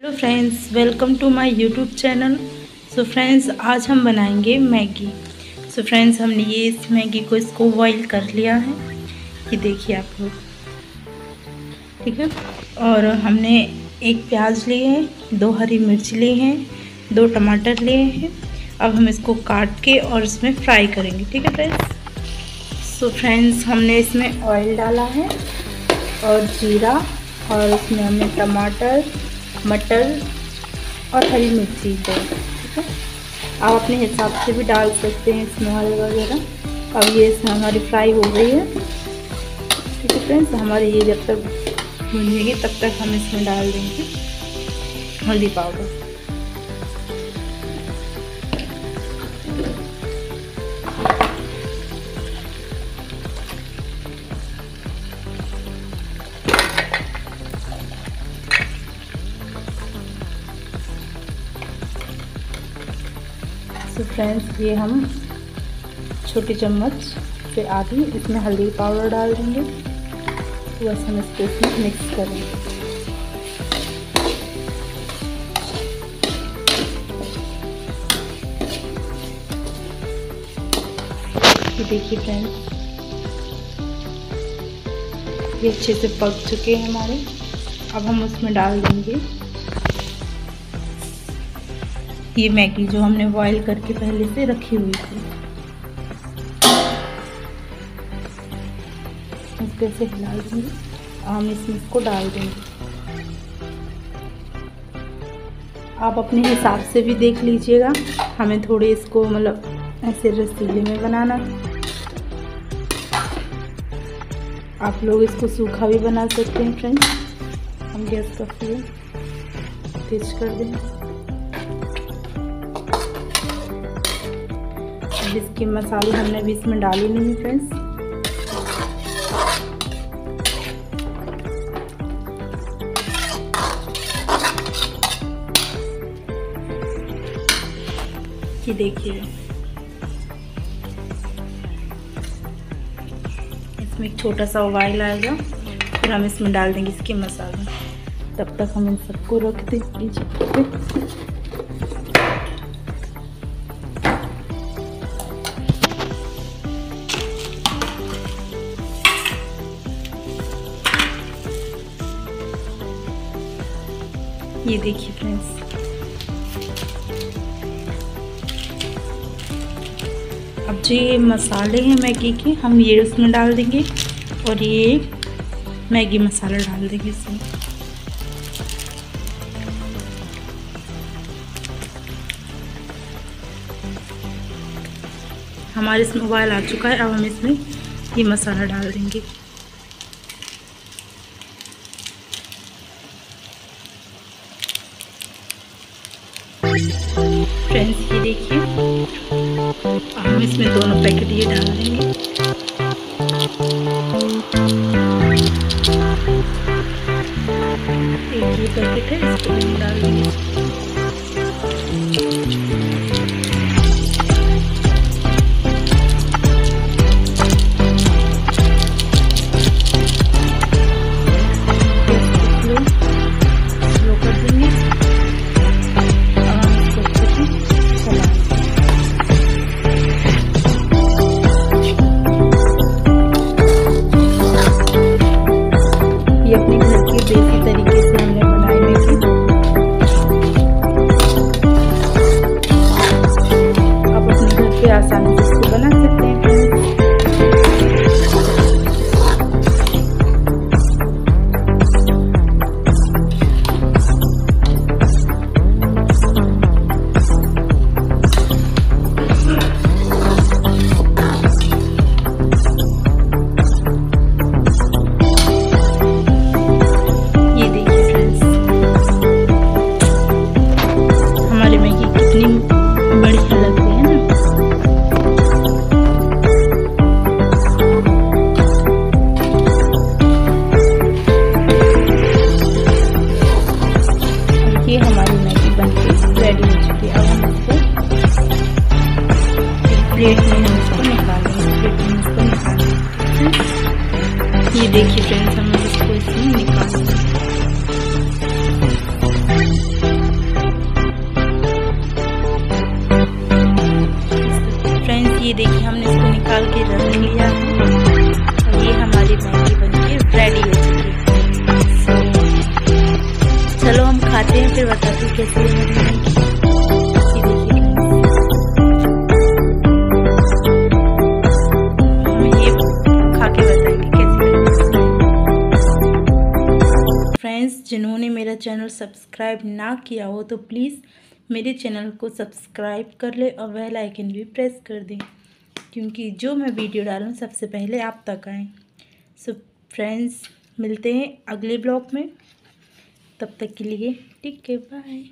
Hello friends welcome to my YouTube channel so friends आज हम बनाएँगे मैगी। सो फ्रेंड्स हमने ये इस मैगी को इसको बॉईल कर लिया है। ये देखिए आप लोग। ठीक है? और हमने एक प्याज लिए हैं, दो हरी मिर्च लिए हैं, दो टमाटर लिए हैं। अब हम इसको काट के और इसमें फ्राई करेंगे। ठीक है फ्रेंड्स सो फ्रेंड्स हमने इसमें ऑयल डाला है और जीरा और इसमें हमने टमाटर मटर और हरी मिर्ची को, ठीक है? आप अपने हिसाब से भी डाल सकते हैं इसमें वगैरह। अब ये हमारी फ्राई हो गई है। ठीक है फ्रेंड्स, हमारे ये जब तक भूनेगी तब तक हम इसमें डाल देंगे हल्दी पाउडर। फ्रेंड्स, ये हम छोटी चम्मच से आधी इसमें हल्दी पाउडर डाल देंगे। बस हम इसको इसमें मिक्स करेंगे। देखिए फ्रेंड्स, ये अच्छे से पक चुके हैं हमारे। अब हम उसमें डाल देंगे ये मैगी जो हमने बॉईल करके पहले से रखी हुई थी। इसको ऐसे हिला देंगे। हम इसमें इसको डाल देंगे। आप अपने हिसाब से भी देख लीजिएगा। हमें थोड़े इसको मतलब ऐसे रसीले में बनाना। आप लोग इसको सूखा भी बना सकते हैं फ्रेंड्स हम गैस का फ्लेम तेज कर देंगे इसके मसाले हमने अभी इसमें डाले नहीं फ्रेंड्स। ये देखिए। इसमें एक छोटा सा उबाइल आएगा, फिर हम इसमें डाल देंगे इसके मसाले। तब तक हम इन सबको रख देंगे। ये देखिए फ्रेंड्स। अब जो ये मसाले हैं मैगी के, हम ये उसमें डाल देंगे और ये मैगी मसाला डाल देंगे इसमें। हमारे इसमें उबाल आ चुका है, अब हम इसमें ये मसाला डाल देंगे। फ्रेंड्स ये देखिए। हम इसमें दोनों पैकेट ये डाल देंगे। एक ये पैकेट है, इसको डाल देंगे देखिए फ्रेंड्स तो हम लोग इसको इसमें निकाल ये देखिए, हमने इसको निकाल के रख लिया और ये हमारी मैगी बनके रेडी हो चुकी है। चलो, हम खाते हैं, फिर बताते कैसे फ्रेंड्स जिन्होंने मेरा चैनल सब्सक्राइब ना किया हो तो प्लीज़ मेरे चैनल को सब्सक्राइब कर ले और वह लाइकन भी प्रेस कर दें, क्योंकि जो मैं वीडियो डालूँ, सबसे पहले आप तक आए। सो फ्रेंड्स मिलते हैं अगले ब्लॉग में। तब तक के लिए ठीक है बाय